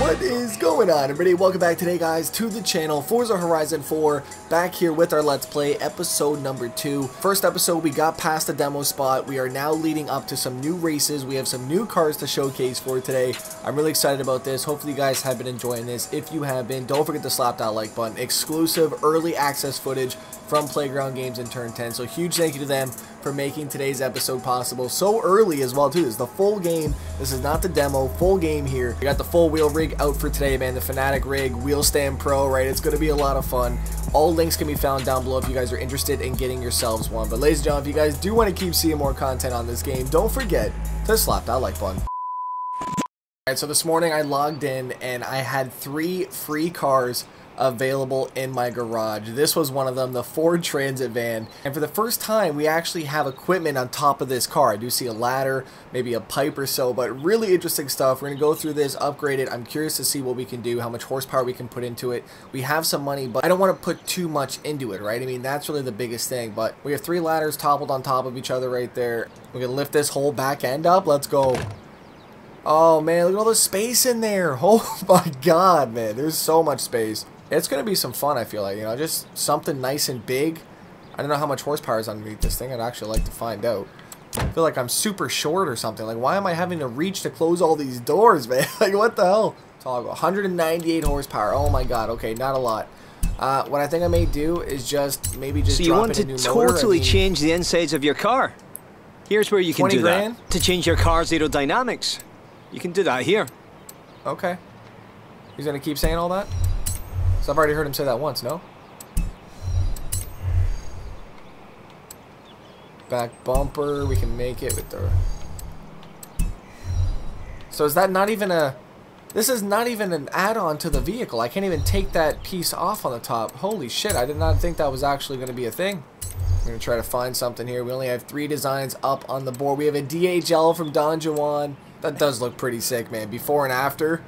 What is going on everybody? Welcome back today guys to the channel Forza Horizon 4 back here with our Let's Play episode number 2. First episode we got past the demo spot. We are now leading up to some new races. We have some new cars to showcase for today. I'm really excited about this. Hopefully you guys have been enjoying this. If you have been, don't forget to slap that like button. Exclusive early access footage from Playground Games and Turn 10. So huge thank you to them for making today's episode possible so early as well too. This is the full game. This is not the demo. Full game here. We got the full wheel rig out for today, man. The Fanatec rig, Wheel Stand Pro, right? It's going to be a lot of fun. All links can be found down below if you guys are interested in getting yourselves one. But ladies and gentlemen, if you guys do want to keep seeing more content on this game, don't forget to slap that like button. Alright, so this morning I logged in and I had three free cars available in my garage. This was one of them, the Ford Transit van. And for the first time, we actually have equipment on top of this car. I do see a ladder, maybe a pipe or so, but really interesting stuff. We're to go through this, upgrade it. I'm curious to see what we can do, how much horsepower we can put into it. We have some money, but I don't want to put too much into it, right? I mean, that's really the biggest thing. But we have three ladders toppled on top of each other right there. We can lift this whole back end up. Let's go. Oh man, look at all the space in there. Oh my god, man. There's so much space. It's going to be some fun, I feel like. You know, just something nice and big. I don't know how much horsepower is underneath this thing. I'd actually like to find out. I feel like I'm super short or something. Like, why am I having to reach to close all these doors, man? like, what the hell? It's all 198 horsepower. Oh my god. Okay, not a lot. Uh, what I think I may do is just maybe just so you want to I totally mean, change the insides of your car. Here's where you can do grand? that. To change your car's aerodynamics. You can do that here. Okay. He's going to keep saying all that? I've already heard him say that once, no? Back bumper, we can make it with the... So is that not even a... This is not even an add-on to the vehicle. I can't even take that piece off on the top. Holy shit, I did not think that was actually going to be a thing. I'm going to try to find something here. We only have three designs up on the board. We have a DHL from Don Juan. That does look pretty sick, man. Before and after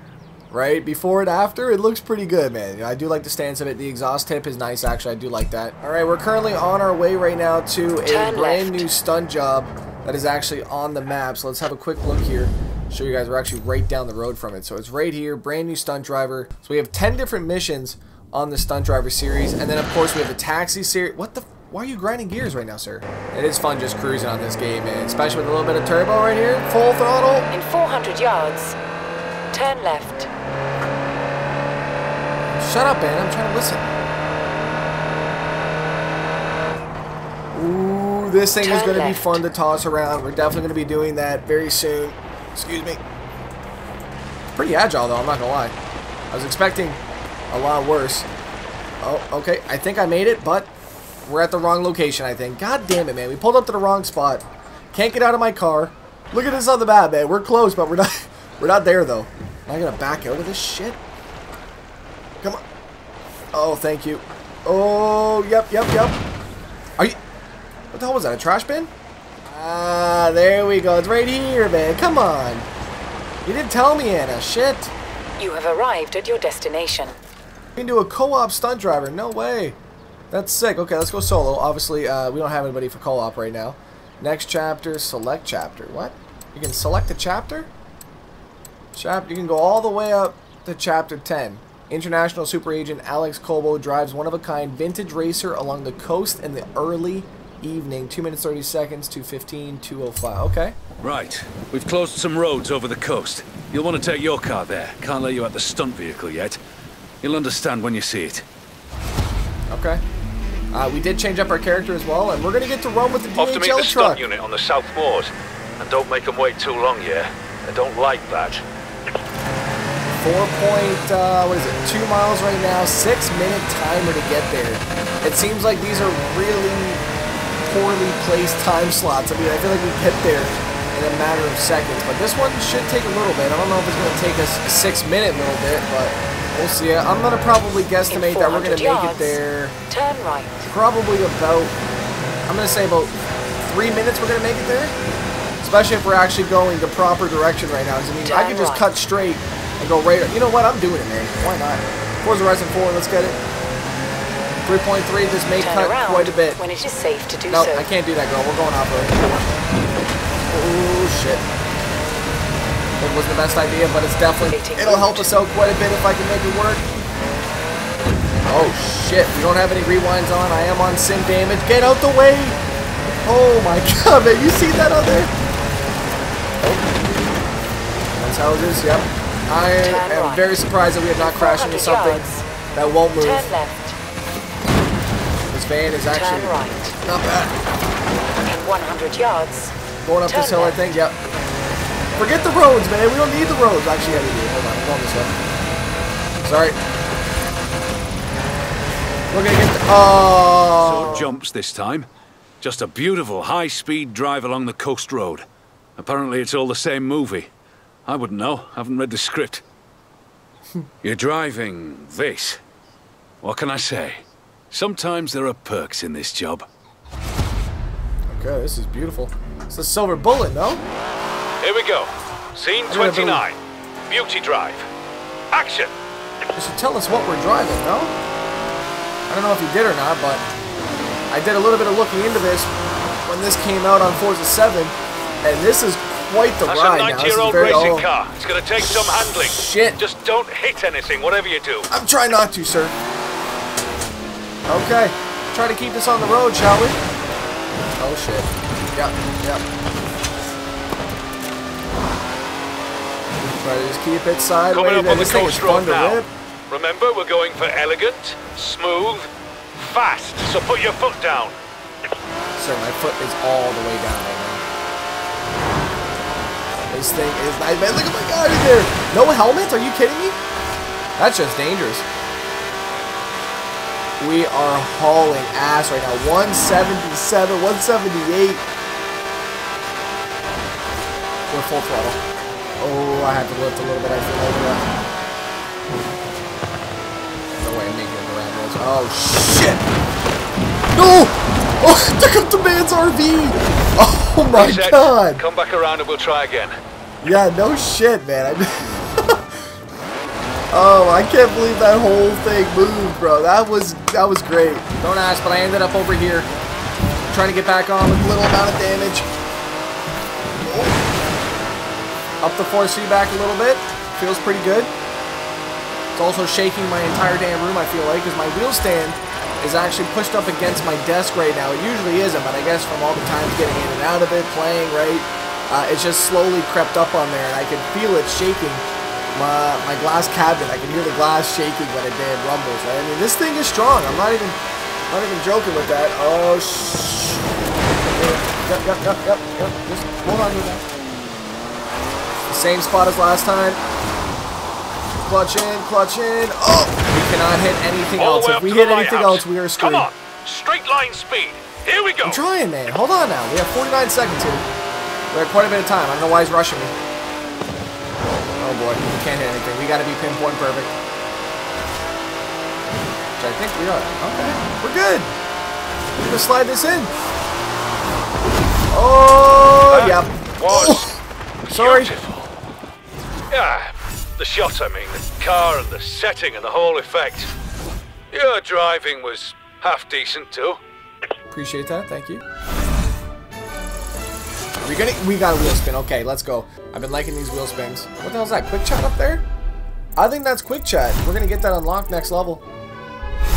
right? Before and after, it looks pretty good, man. I do like the stance of it. The exhaust tip is nice, actually. I do like that. All right, we're currently on our way right now to a Turn brand left. new stunt job that is actually on the map. So let's have a quick look here. Show you guys we're actually right down the road from it. So it's right here, brand new stunt driver. So we have 10 different missions on the stunt driver series. And then, of course, we have the taxi series. What the... Why are you grinding gears right now, sir? It is fun just cruising on this game, man. Especially with a little bit of turbo right here. Full throttle. In 400 yards, turn left. Shut up, man. I'm trying to listen. Ooh, this thing is going to be fun to toss around. We're definitely going to be doing that very soon. Excuse me. Pretty agile, though. I'm not going to lie. I was expecting a lot worse. Oh, okay. I think I made it, but we're at the wrong location, I think. God damn it, man. We pulled up to the wrong spot. Can't get out of my car. Look at this on the map, man. We're close, but we're not we're not there, though. Am I going to back out of this shit? Come on. Oh, thank you. Oh, yep, yep, yep. Are you... What the hell was that, a trash bin? Ah, there we go. It's right here, man. Come on. You didn't tell me, Anna. Shit. You have arrived at your destination. Into a co-op stunt driver. No way. That's sick. Okay, let's go solo. Obviously, uh, we don't have anybody for co-op right now. Next chapter, select chapter. What? You can select a chapter? Chapter. You can go all the way up to chapter 10. International super agent Alex Colbo drives one-of-a-kind vintage racer along the coast in the early evening. 2 minutes 30 seconds to 15 205. Okay. Right. We've closed some roads over the coast. You'll want to take your car there. Can't let you out the stunt vehicle yet. You'll understand when you see it. Okay. Uh, we did change up our character as well, and we're going to get to run with the Off to meet the truck. stunt unit on the South Moors. And don't make them wait too long, yeah? They don't like that. Four point, uh, what is it, two miles right now, six minute timer to get there. It seems like these are really poorly placed time slots. I mean, I feel like we get there in a matter of seconds, but this one should take a little bit. I don't know if it's going to take us a six minute little bit, but we'll see. I'm going to probably guesstimate that we're going to make it there Turn right. probably about, I'm going to say about three minutes we're going to make it there. Especially if we're actually going the proper direction right now. I mean, I could just right. cut straight and go right. You know what? I'm doing it, man. Why not? Forza Horizon 4, let's get it. 3.3, this may Turn cut quite a bit. when it is safe to do No, so. I can't do that, girl. We're going off road. Oh, shit. It wasn't the best idea, but it's definitely, it'll help us out quite a bit if I can make it work. Oh shit, we don't have any rewinds on. I am on sim damage. Get out the way! Oh my god, man, you see that on there? Oh. That's houses, yep. I Turn am right. very surprised that we have not crashed into something yards. that won't move. Turn left. This van is actually right. not bad. In 100 yards. Going up Turn this hill, I think, yep. Forget the roads, man. We don't need the roads. Actually, yeah, we do. Hold on, I'm going this way. Sorry. We're gonna get the, oh. So jumps this time. Just a beautiful high-speed drive along the coast road. Apparently it's all the same movie. I wouldn't know. I Haven't read the script. You're driving this. What can I say? Sometimes there are perks in this job. Okay, this is beautiful. It's a silver bullet, no? Here we go. Scene 29. Beauty Drive. Action! It should tell us what we're driving, no? I don't know if you did or not, but I did a little bit of looking into this when this came out on Forza 7, and this is quite the That's ride a. This is 90-year-old racing oh, car. It's gonna take some handling. Shit. Just don't hit anything, whatever you do. I'm trying not to, sir. Okay. Try to keep this on the road, shall we? Oh, shit. Yep, yep. Try to just keep it sideways. Coming up on the coast road now. rip. Remember, we're going for elegant, smooth, fast. So put your foot down. Sir, my foot is all the way down. This thing is nice, man. Look at my guy in there. No helmet? Are you kidding me? That's just dangerous. We are hauling ass right now. 177, 178. We're full throttle. Oh, I have to lift a little bit. I feel like that. No way I'm making it around those. Oh, shit. No! Oh, took up the man's RV! Oh my Reset. god! Come back around and we'll try again. Yeah, no shit, man. Oh, I can't believe that whole thing moved, bro. That was that was great. Don't ask, but I ended up over here trying to get back on with a little amount of damage. Oh. Up the force feedback a little bit. Feels pretty good. It's also shaking my entire damn room, I feel like, because my wheel stand is actually pushed up against my desk right now. It usually isn't, but I guess from all the times getting in and out of it, playing, right, uh, it's just slowly crept up on there, and I can feel it shaking my, my glass cabinet. I can hear the glass shaking when it damn rumbles, right? I mean, this thing is strong. I'm not even, not even joking with that. Oh, shh. Yep, yep, yep, yep, yep. Just hold on to that. The same spot as last time. Clutch in, clutch in. Oh! We cannot hit anything All else. If we hit anything else, we are screwed. Come on. Straight line speed. Here we go. I'm trying, man. Hold on now. We have 49 seconds here. We have quite a bit of time. I don't know why he's rushing me. Oh boy, we can't hit anything. We gotta be pinpoint perfect. Which I think we are. Okay, we're good. We're gonna slide this in. Oh, That yep. Was Sorry. Yeah, the shot, I mean, the car and the setting and the whole effect. Your driving was half decent too. Appreciate that. Thank you. We gonna we got a wheel spin. Okay, let's go. I've been liking these wheel spins. What the hell's that? Quick chat up there? I think that's quick chat. We're gonna get that unlocked next level.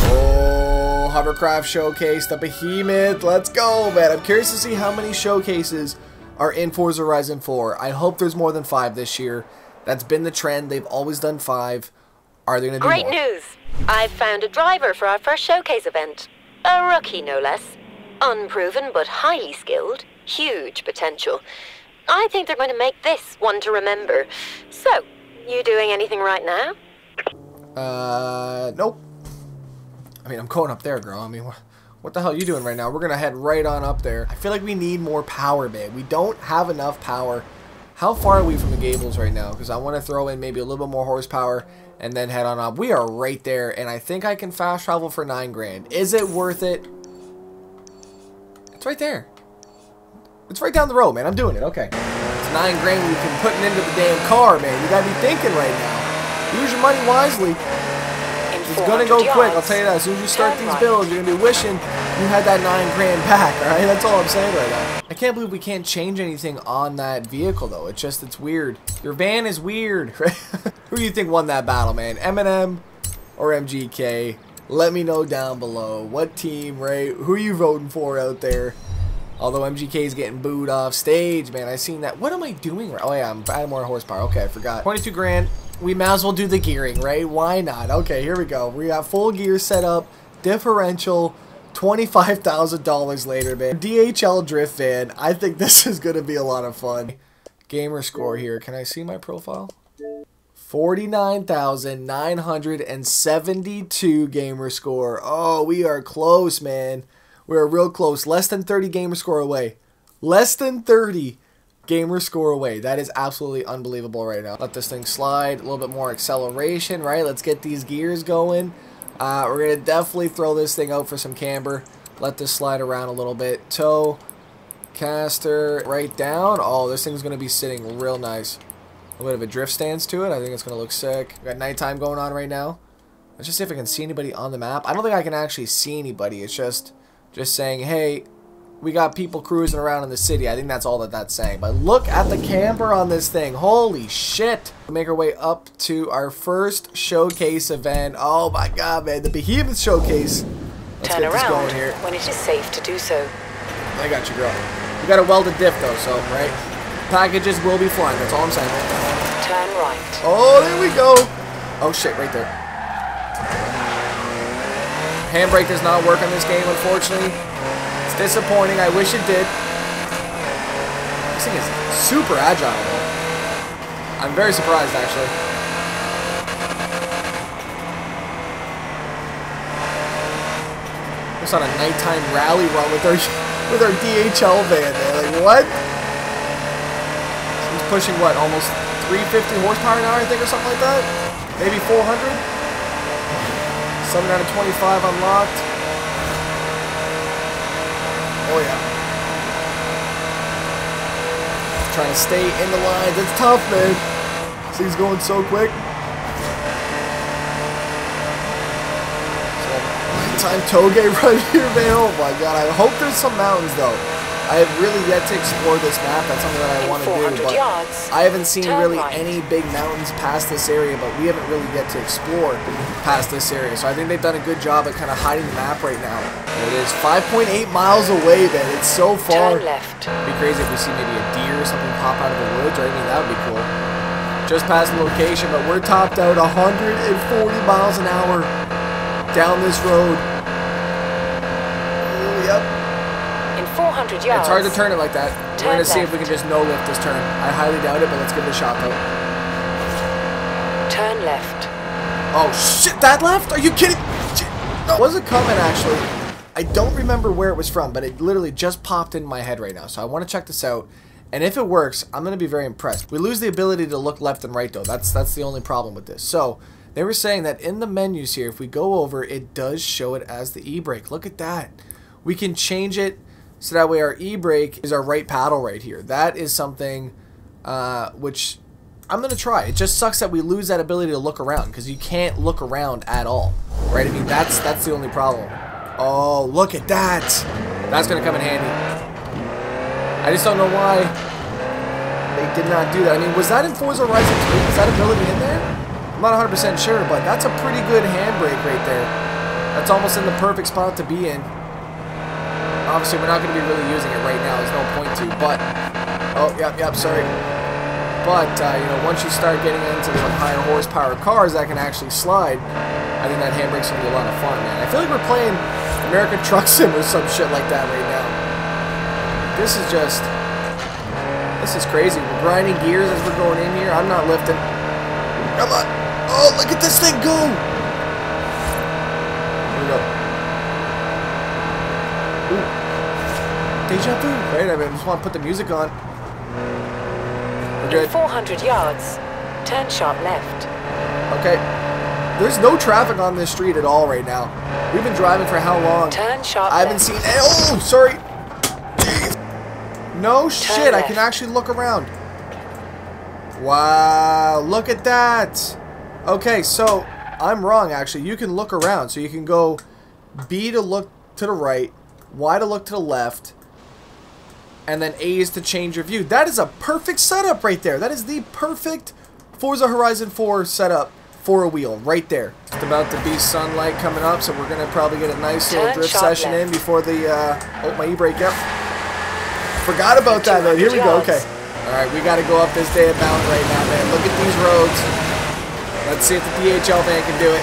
Oh, hovercraft showcase, the behemoth. Let's go, man. I'm curious to see how many showcases are in Forza Horizon 4. I hope there's more than five this year. That's been the trend. They've always done five. Are they gonna do Great more? news! I've found a driver for our first showcase event. A rookie, no less. Unproven but highly skilled. Huge potential. I think they're going to make this one to remember. So, you doing anything right now? Uh, nope. I mean, I'm going up there, girl. I mean, what, what the hell are you doing right now? We're gonna head right on up there. I feel like we need more power, babe. We don't have enough power. How far are we from the Gables right now? Because I want to throw in maybe a little bit more horsepower and then head on up. We are right there, and I think I can fast travel for nine grand. Is it worth it? It's right there. It's right down the road, man. I'm doing it. Okay. It's nine grand we can put into the damn car, man. You gotta be thinking right now. Use your money wisely. It's gonna go quick, I'll tell you that. As soon as you start these builds, you're gonna be wishing you had that nine grand back, alright? That's all I'm saying right now. I can't believe we can't change anything on that vehicle, though. It's just, it's weird. Your van is weird, right? Who do you think won that battle, man? Eminem or MGK? Let me know down below. What team, right? Who are you voting for out there? Although MGK is getting booed off stage, man. I seen that. What am I doing? Oh, yeah, I'm adding more horsepower. Okay, I forgot. 22 grand. We might as well do the gearing, right? Why not? Okay, here we go. We got full gear set up, differential, $25,000 later, man. DHL drift van. I think this is going to be a lot of fun. Gamer score here. Can I see my profile? 49,972 gamer score. Oh, we are close, man. We're real close. Less than 30 gamer score away. Less than 30 gamer score away. That is absolutely unbelievable right now. Let this thing slide. A little bit more acceleration, right? Let's get these gears going. Uh, we're going to definitely throw this thing out for some camber. Let this slide around a little bit. Toe, caster, right down. Oh, this thing's going to be sitting real nice. A bit of a drift stance to it. I think it's going to look sick. We got nighttime going on right now. Let's just see if I can see anybody on the map. I don't think I can actually see anybody. It's just, just saying, hey, we got people cruising around in the city. I think that's all that that's saying. But look at the camber on this thing. Holy shit. Make our way up to our first showcase event. Oh my god, man. The Behemoth Showcase. Let's Turn around when it is safe to do so. I got you, girl. We got a welded diff, though, so, right? Packages will be flying. That's all I'm saying. Turn right. Oh, there we go. Oh, shit, right there. Handbrake does not work on this game, unfortunately. It's disappointing. I wish it did. This thing is super agile, though. I'm very surprised, actually. It's on a nighttime rally run with our with our DHL van, man. Like what? He's pushing what, almost 350 horsepower an hour, I think, or something like that. Maybe 400. 7 out of 25 unlocked. Oh yeah. Trying to stay in the lines. It's tough, man. See, going so quick. time toge run here, man. Oh my god. I hope there's some mountains though. I have really yet to explore this map. That's something that I want to do. But yards, I haven't seen really right. any big mountains past this area, but we haven't really yet to explore past this area. So I think they've done a good job at kind of hiding the map right now. It is 5.8 miles away, man. It's so far. Turn left. It'd be crazy if we see maybe a deer or something pop out of the woods, right? I mean, that would be cool. Just past the location, but we're topped out 140 miles an hour down this road. 100 yards. It's hard to turn it like that. Turn We're going to see if we can just no lift this turn. I highly doubt it, but let's give it a shot though. Turn left. Oh shit, that left? Are you kidding? No. Was it coming actually? I don't remember where it was from, but it literally just popped in my head right now. So I want to check this out. And if it works, I'm going to be very impressed. We lose the ability to look left and right though. That's that's the only problem with this. So they were saying that in the menus here, if we go over, it does show it as the e-brake. Look at that. We can change it so that way our e-brake is our right paddle right here. That is something uh, which I'm gonna try. It just sucks that we lose that ability to look around because you can't look around at all, right? I mean, that's that's the only problem. Oh, look at that! That's gonna come in handy. I just don't know why they did not do that. I mean, was that in Forza Horizon 3? Was that ability in there? I'm not 100% sure, but that's a pretty good handbrake right there. That's almost in the perfect spot to be in. Obviously, we're not going to be really using it right now. There's no point to, but... Oh, yep, yep, sorry. But, uh, you know, once you start getting into some higher horsepower cars that can actually slide, I think that handbrake's going to be a lot of fun, man. I feel like we're playing American Truck Sim or some shit like that right now. This is just... This is crazy. We're grinding gears as we're going in here. I'm not lifting. Come on. Oh, look at this thing go. Here we go. Ooh. Deja vu, right? I, mean, I just want to put the music on. We're In good. 400 yards, turn sharp left. Okay. There's no traffic on this street at all right now. We've been driving for how long? Turn sharp I haven't left. seen. Oh, sorry. No shit. I can actually look around. Wow. Look at that. Okay, so I'm wrong. Actually, you can look around. So you can go B to look to the right, Y to look to the left, and then A is to change your view. That is a perfect setup right there. That is the perfect Forza Horizon 4 setup for a wheel right there. Just about to be sunlight coming up, so we're gonna probably get a nice little drift session left. in before the uh, oh my e-brake. Yep. Forgot about that man. Here we go. Okay. All right, we got to go up this day of bound right now, man. Look at these roads. Let's see if the DHL van can do it.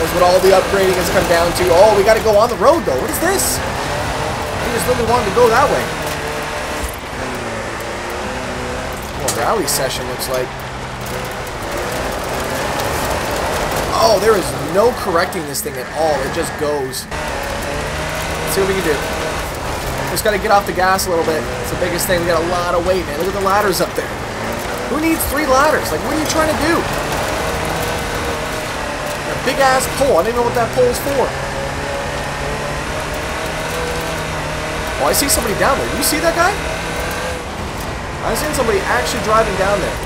That's what all the upgrading has come down to. Oh, we got to go on the road though. What is this? Just really wanted to go that way. Well, rally session looks like. Oh, there is no correcting this thing at all. It just goes. Let's see what we can do. Just got to get off the gas a little bit. It's the biggest thing. We got a lot of weight, man. Look at the ladders up there. Who needs three ladders? Like, what are you trying to do? A big ass pole. I don't even know what that pole pole's for. Oh, I see somebody down there. Do you see that guy? I've seen somebody actually driving down there.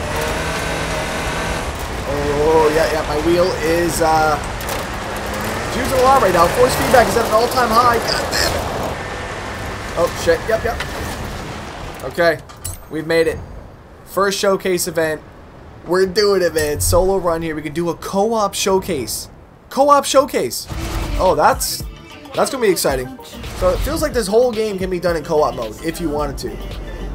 Oh, yeah, yeah. My wheel is, uh... it's using a lot right now. Force feedback is at an all-time high. God damn it. Oh, shit. Yep, yep. Okay. We've made it. First showcase event. We're doing it, man. Solo run here. We can do a co-op showcase. Co-op showcase. Oh, that's that's gonna be exciting. So it feels like this whole game can be done in co-op mode if you wanted to.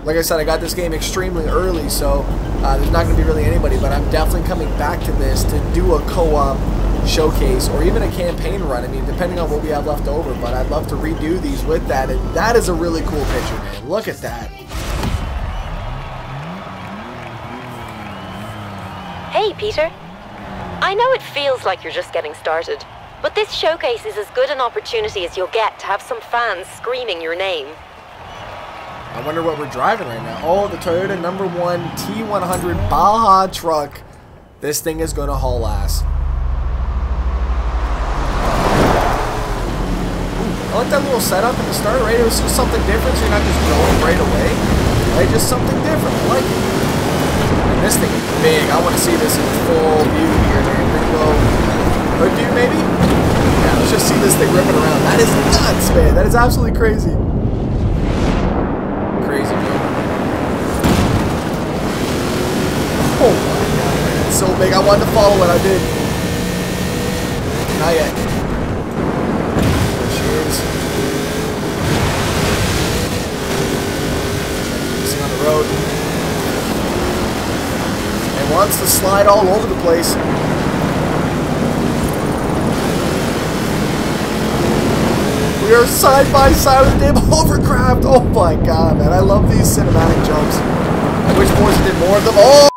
Like I said, I got this game extremely early, so uh, there's not gonna be really anybody. But I'm definitely coming back to this to do a co-op showcase or even a campaign run. I mean, depending on what we have left over. But I'd love to redo these with that, and that is a really cool picture, man. Look at that. Hey, Peter. I know it feels like you're just getting started, but this showcase is as good an opportunity as you'll get to have some fans screaming your name. I wonder what we're driving right now. Oh, the Toyota number one T100 Baja truck. This thing is going to haul ass. I like that little setup at the start, right? It was just something different, so you're not just going right away. Right? Just something different. I like it. And this thing is big. I want to see this in full view here, man. To go hood view, maybe? Yeah, let's just see this thing ripping around. That is nuts, man. That is absolutely crazy crazy, man. Oh my god, man. It's so big. I wanted to follow it. I did. Not yet. Is. Missing on the road. And wants to slide all over the place. We are side by side with damn hovercraft. Oh my god, man. I love these cinematic jumps. I wish Forza did more of them. Oh!